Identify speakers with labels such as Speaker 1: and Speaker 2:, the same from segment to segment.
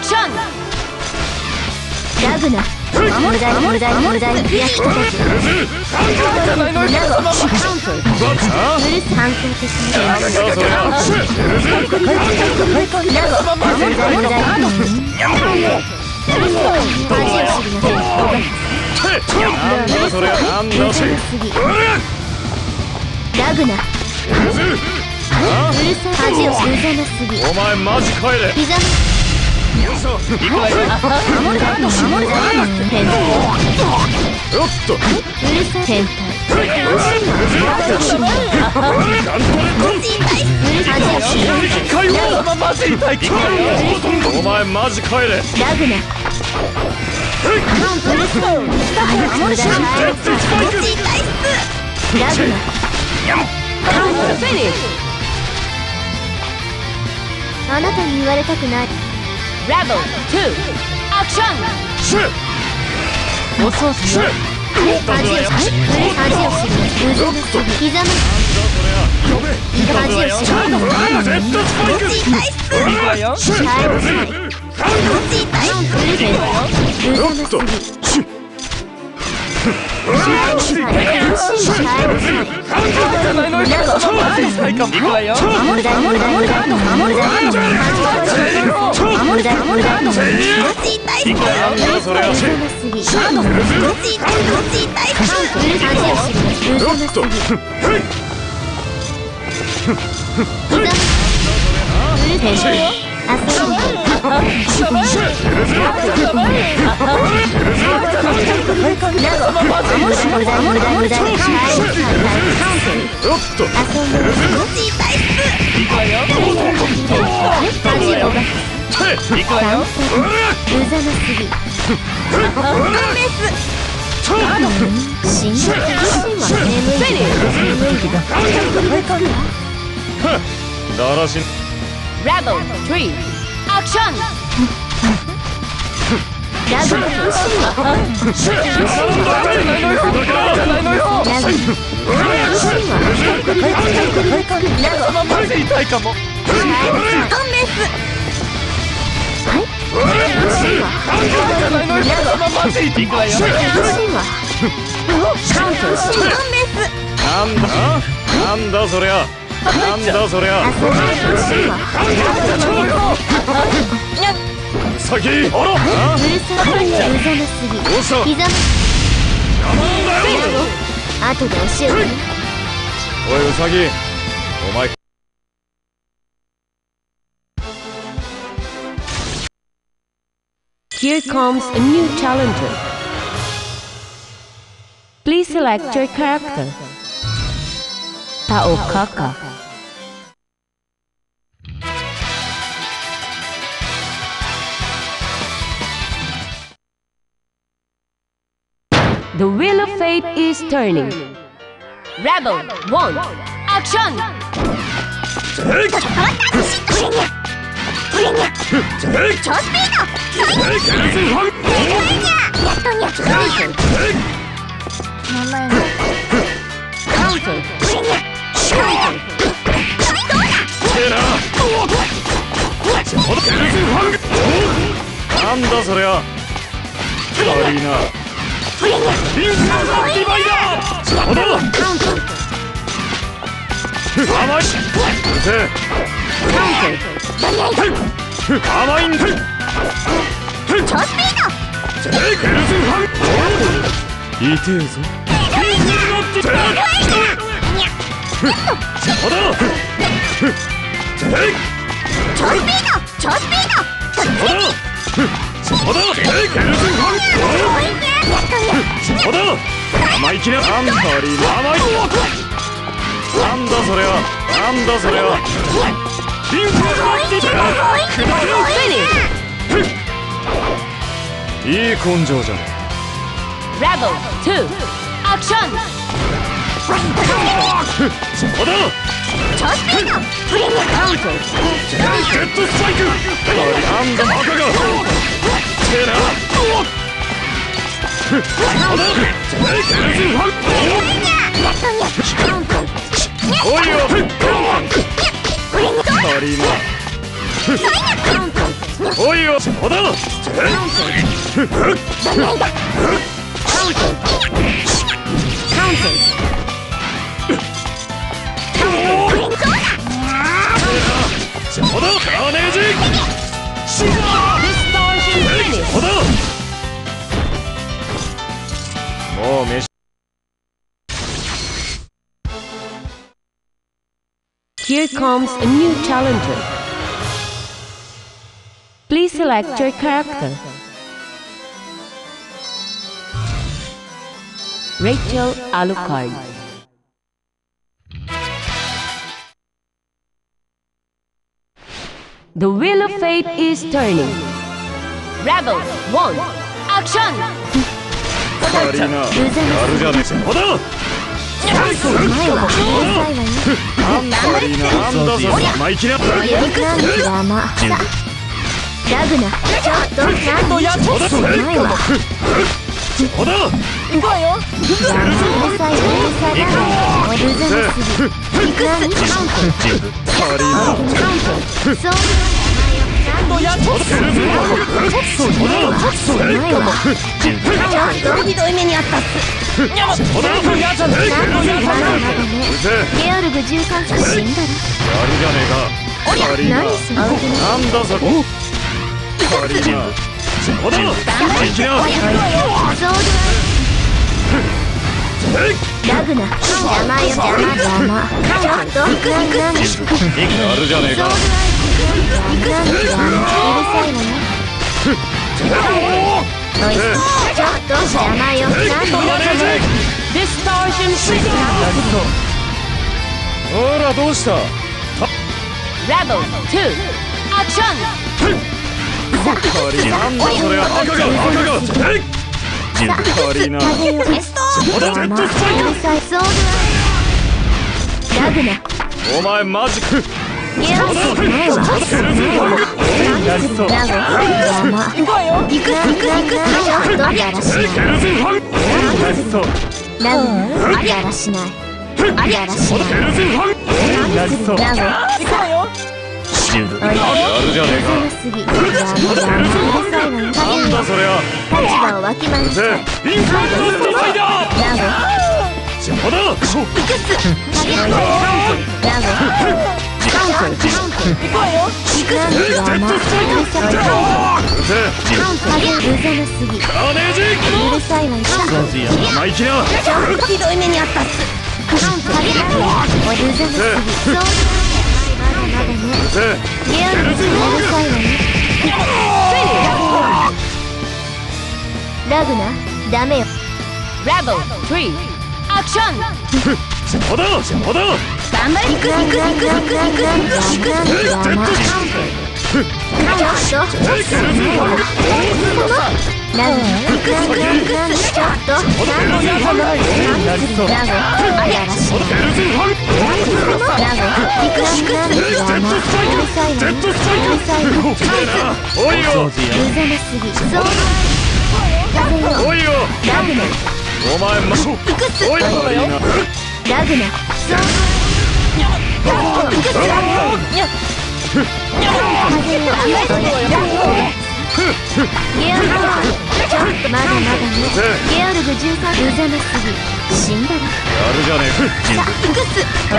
Speaker 1: クション
Speaker 2: ラグナ守るだい守るだい守るだい焼き叩きナゴカウント許す反抗的に
Speaker 3: なんだそれ
Speaker 2: ナゴ守るだい守るだい恥を知りません
Speaker 3: なんだそれなんだそれ
Speaker 2: すぎラグナうるさい恥を無様すぎ
Speaker 3: お前マジ帰れマジ帰れ
Speaker 2: ラグナあなたに言われたくない。
Speaker 1: ュラベル2アクション
Speaker 3: シュ
Speaker 1: おそうす
Speaker 3: シュ
Speaker 2: 恥を知り恥を知り無様すぎ膝ま恥をする
Speaker 3: なんだそれ
Speaker 2: 無様すぎうるさい無様すぎ変態遊んで守るだい守るだい守るだい
Speaker 3: おっと
Speaker 2: 遊んで恥をが
Speaker 3: 行くわよ
Speaker 2: 無様すぎ死んだ自身は眠い眠い
Speaker 3: だらし
Speaker 1: ラベル3アクション
Speaker 2: ラグの自身は
Speaker 3: シュ
Speaker 2: ラグの自身は自身は
Speaker 3: なんだ？なんだそりゃ。なんだそりゃ先おろ
Speaker 2: うるさい無様すぎ膝
Speaker 3: なんだよ
Speaker 2: 後で教えてね
Speaker 3: おいウサギお前
Speaker 1: Here comes a new challenger. Please select your character. Tao The wheel of fate is turning. Rebel 1. Action! Counter.
Speaker 3: なんだそりゃ悪いなーディバイダーだ甘いうるせえ甘いんだ超スピードヘルズンハン痛えぞ邪魔だ。生意気なアンパリー。甘いなんだそれは。なんだそれは。リンフいい根性じゃね
Speaker 1: Rebel 2. Action!
Speaker 3: 邪魔だ。
Speaker 1: Counter.
Speaker 3: ヘッドスパイク。なんだバカがてえな邪魔だヘルズンハンいよ足りな
Speaker 1: Counter.
Speaker 3: おいよよ邪魔だ邪魔だカーネージシュワー
Speaker 1: Distortion finish.
Speaker 3: 邪魔だもう飯
Speaker 1: Here comes a new challenger. Please select your character. Rachel Alucard. The wheel of fate is turning. Rebel 1 Action!
Speaker 3: カリーナやる。じゃねえ邪魔だ
Speaker 2: 前はうる。さいわよ
Speaker 3: カリーナなんだそれ生意気な
Speaker 2: 邪魔ラグナちょっとなんで
Speaker 3: 邪魔だ
Speaker 2: 前は
Speaker 3: 邪魔だ
Speaker 2: 邪魔うる。さいわうる。さいわうる。ざますぎ何カウント
Speaker 3: カリーナ
Speaker 2: そう
Speaker 3: やっと
Speaker 2: 前はちょっとひどい目にあったっす
Speaker 3: 邪魔だ
Speaker 2: なんでまだまだね
Speaker 3: え
Speaker 2: ゲオルグ13世死んだ
Speaker 3: やるじゃねえかカリーナ
Speaker 2: ら何すんの
Speaker 3: なんだそれカリーナ邪魔だ生意気な
Speaker 2: そうラグナ邪魔よ邪魔邪魔ちょっと何何
Speaker 3: やるじゃねえか
Speaker 2: なんで邪魔うるさい。わよおい。ちょっと邪魔よなんで
Speaker 3: カーネージ
Speaker 1: Distortion finish.
Speaker 3: ほらどうした
Speaker 1: Rebel 2 Action!
Speaker 3: カリーナなんだそれ赤が赤がえい。カリーナ
Speaker 2: 風よテスト邪魔うるさいそうラグナ
Speaker 3: お前マジか
Speaker 2: ゲオルグ前は
Speaker 3: やりそう
Speaker 2: ラゴ邪魔行く行く行くちょっとやらしない
Speaker 3: シュールやるじゃねえか。なんだそれは
Speaker 2: 立場をわきまえなさい
Speaker 3: ぜインフルエンスライダー
Speaker 2: ラゴ
Speaker 3: 邪魔だ
Speaker 2: ラゴカウントカウント行くなんで邪魔うるさいわよ
Speaker 3: ぜ
Speaker 2: カウントうざなすぎう
Speaker 3: カーネージ
Speaker 2: るさいわよ
Speaker 3: 生意気な
Speaker 2: ひどい目にあったっすカウントおるざなすぎラグナダメよ
Speaker 1: Rebel 3 Action!
Speaker 3: 邪魔だ邪魔だ
Speaker 2: 頑張れ行く行く行く行く行く行く邪魔ちょっと
Speaker 3: ケルズファン
Speaker 2: ラグ行く行く行くちょっとなんでラゴやらしい
Speaker 3: ケルズファン
Speaker 2: ラゴ行く行く邪魔うるさいわようるさいわよ
Speaker 3: おいよ
Speaker 2: うざなす。ぎそう
Speaker 3: おいよ
Speaker 2: ラグナ
Speaker 3: お前まおいカリーナ
Speaker 2: ラグナそうゲオルグちょっとまだまだね
Speaker 3: ぜ
Speaker 2: ゲオルグ13うざなすぎ死んだら
Speaker 3: やるじゃねえか
Speaker 2: 行くっす行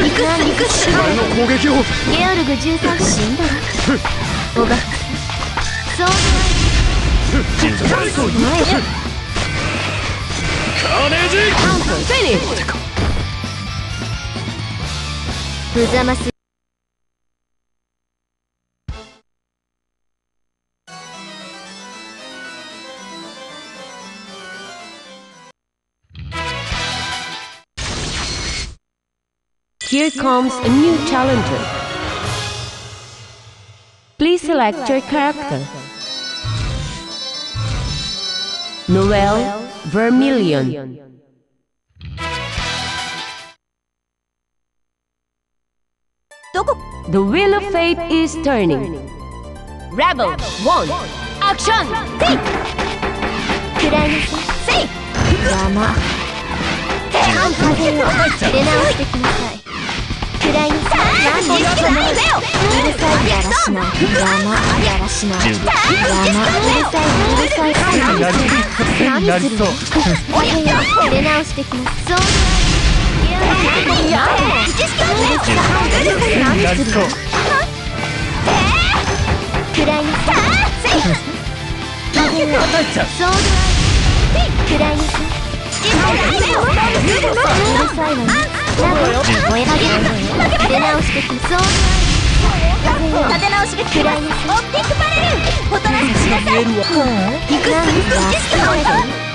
Speaker 2: く行くっす
Speaker 3: お前の攻撃を
Speaker 2: ゲオルグ13死んだらおばそう前よ
Speaker 3: カーネージ
Speaker 1: Finish!
Speaker 2: うざます
Speaker 1: Here comes a new challenger. Please select your character. Noel Vermilion. The wheel of fate is turning. Rebel 1 Action!
Speaker 2: 食らいなさいせい邪魔風よ出直してきなさい なさいやらないうるさいやらしない山やらしないうるさいうるさい何する何する入れ直してきますそう。いや何するくらいなさいそうだくらいなさいうるさいわねラブ燃え上げる出直してきそう立て直しが嫌いにオッティックパネルおとなしくしなさい行く行く景色